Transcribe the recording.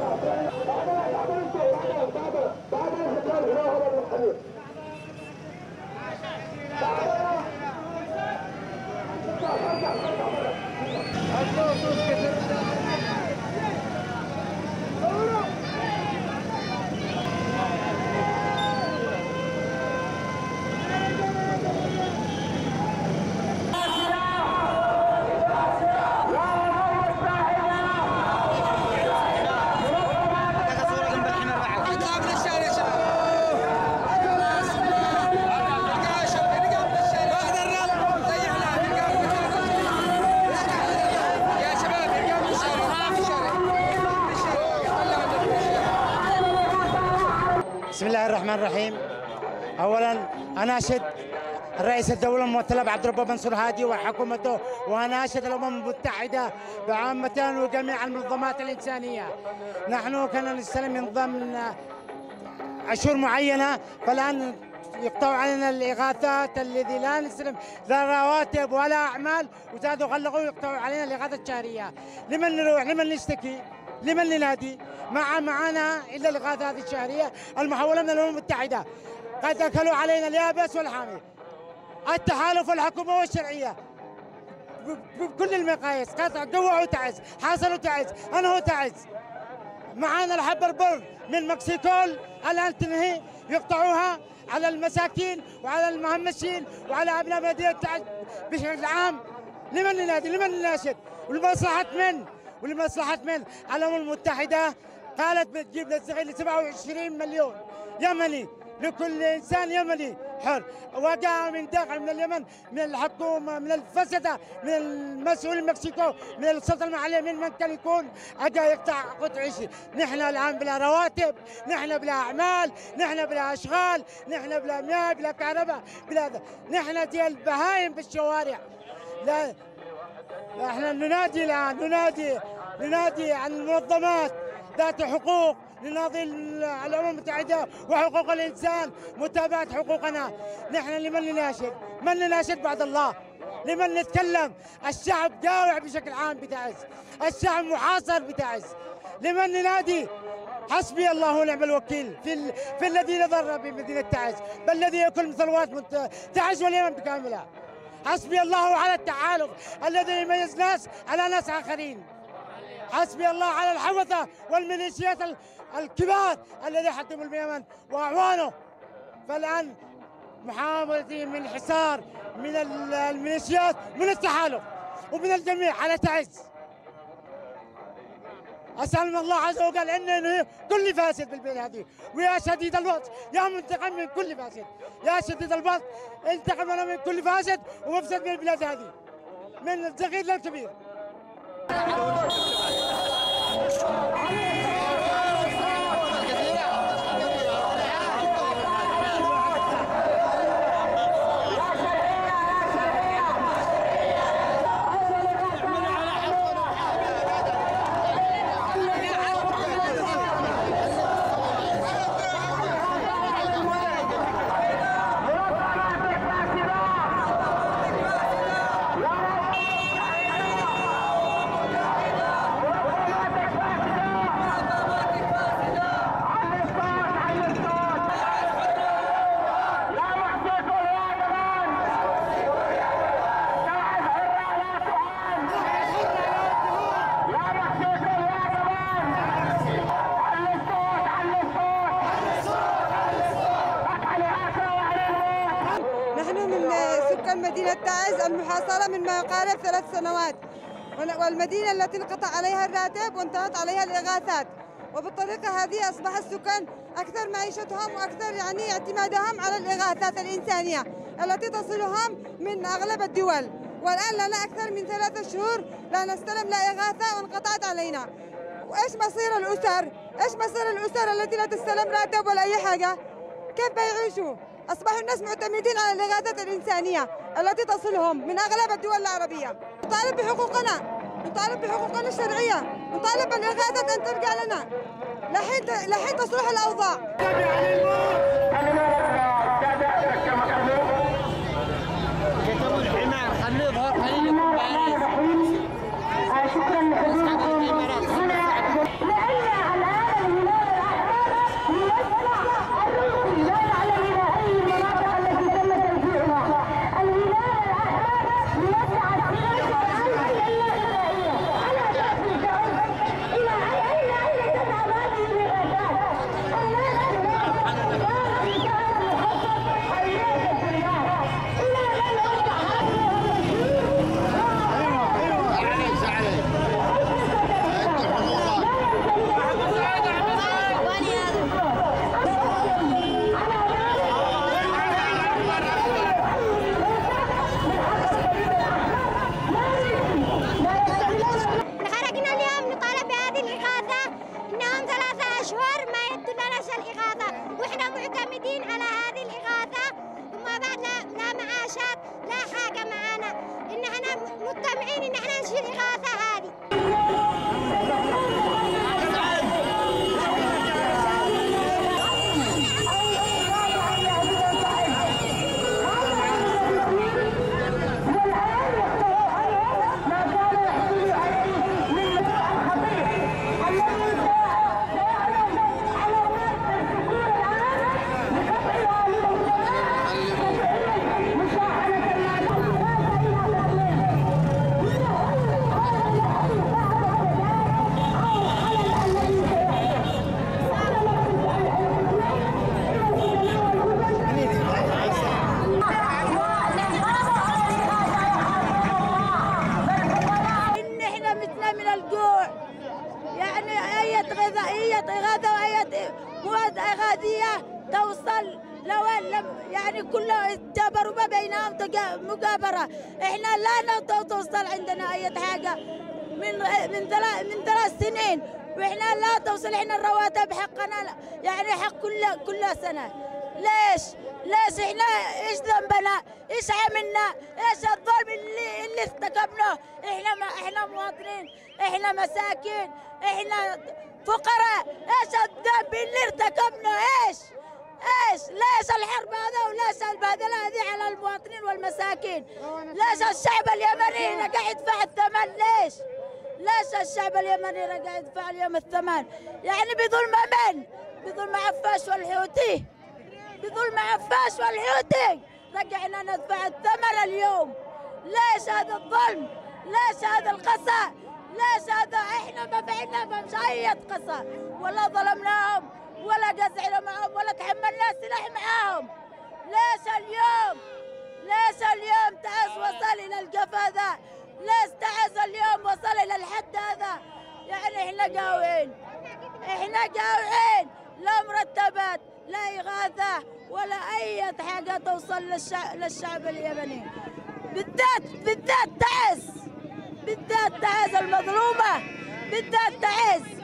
Thank. بسم الله الرحمن الرحيم. اولا اناشد الرئيس الدولة الممثلة عبد الرب منصور هادي وحكومته واناشد الأمم المتحدة بعامة وجميع المنظمات الإنسانية. نحن كنا نستلم من ضمن أشهر معينة فالآن يقطعوا علينا الاغاثات الذي لا نستلم لا رواتب ولا أعمال وزادوا غلقوا يقطعوا علينا الإغاثة الشهرية. لمن نروح؟ لمن نشتكي؟ لمن ننادي مع معنا إلا الاغاثات الشهرية المحولة من الأمم المتحدة. قد أكلوا علينا اليابس والحامي. التحالف والحكومة والشرعية. بكل المقاييس. قطع قوة وتعز. حاصل وتعز. أنا تعز. معانا الحب البر من مكسيكول الآن تنهي. يقطعوها على المساكين وعلى المهمشين وعلى أبناء مدينه تعز بشكل عام. لمن ننادي لمن نناشد ولمصلحه من؟ ولمصلحه من الأمم المتحدة قالت بتجيب للصغير 27 مليون يمني لكل إنسان يمني حر وجاء من داخل من اليمن من الحكومة من الفسده من المسؤول المكسيكو من السلطة المحلية من من كان يكون أجا يقطع قطع عيشي نحن الآن بلا رواتب نحن بلا أعمال نحن بلا أشغال نحن بلا مياه بلا كهرباء بلا ذا. نحن دي البهايم بالشوارع لا إحنا ننادي الآن ننادي ننادي عن المنظمات ذات حقوق لناضي الأمم المتحدة وحقوق الإنسان متابعة حقوقنا نحن لمن نناشد؟ من نناشد بعد الله؟ لمن نتكلم؟ الشعب جاوع بشكل عام بتعز، الشعب محاصر بتعز، لمن ننادي؟ حسبي الله ونعم الوكيل في ال... في الذي ضر بمدينة تعز، بل الذي يكون ثروات منت... تعز واليمن بكاملها. حسبي الله على التحالف الذي يميز ناس على ناس آخرين. حسبي الله على الحوثة والميليشيات ال- الكبار الذي حطموا اليمن وأعوانه فالآن محاولة من الحصار من ال- الميليشيات من التحالف ومن الجميع على تعز اسال الله عز وجل ان ينهي كل فاسد بالبلاد هذه. ويا شديد البطش يا منتقم من كل فاسد. يا شديد البطش انتقم لنا من كل فاسد ومفسد من البلاد هذه. من الصغير للكبير. سكان مدينة تعز المحاصرة من ما يقارب ثلاث سنوات والمدينة التي انقطع عليها الراتب وانتهت عليها الإغاثات وبالطريقة هذه أصبح السكان أكثر معيشتهم وأكثر يعني اعتمادهم على الإغاثات الإنسانية التي تصلهم من أغلب الدول والآن لنا أكثر من ثلاثة شهور لا نستلم لا إغاثة وانقطعت علينا وإيش مصير الأسر؟ إيش مصير الأسر التي لا تستلم راتب ولا أي حاجة؟ كيف بيعيشوا؟ أصبحوا الناس معتمدين على الإغاثات الإنسانية التي تصلهم من أغلب الدول العربية. نطالب بحقوقنا. نطالب بحقوقنا الشرعية. نطالب بالإغاثة أن ترجع لنا لحين لحين تصلح الأوضاع. مواد غذائيه توصل لوين لم يعني كله جبروا ما بينهم مجابرة إحنا لا توصل عندنا أي حاجة من من ثلاث من ثلاث سنين وإحنا لا توصل إحنا الرواتب حقنا يعني حق كل كل سنة ليش؟ ليش إحنا إيش ذنبنا؟ إيش عملنا؟ إيش الظلم اللي اللي ارتكبناه؟ إحنا ما إحنا مواطنين، إحنا مساكين، إحنا فقراء، إيش الذنب اللي ارتكبناه؟ إيش؟ إيش؟ ليش الحرب هذا وليش البهدله هذه على المواطنين والمساكين؟ ليش الشعب اليمني قاعد يدفع الثمن ليش؟ ليش الشعب اليمني رجع يدفع اليوم الثمن؟ يعني بظلم من؟ بظلم عفاش والحوثي بظلم عفاش والحوثي رجعنا ندفع الثمن اليوم ليش هذا الظلم؟ ليش هذا القسى؟ ليش هذا إحنا ما فعلنا مش أي قسى ولا ظلمناهم ولا قزعنا معهم ولا تحملنا سلاح معاهم ليش اليوم ليش اليوم تعز وصل إلى القفا ذا ليش تعز اليوم وصل إلى الحد هذا. يعني إحنا قاوعين إحنا قاوعين لا مرتبات لا إغاثة ولا أي حاجة توصل للشعب, للشعب اليمني. بالذات بالذات تعز. بالذات تعز المظلومة بالذات تعز.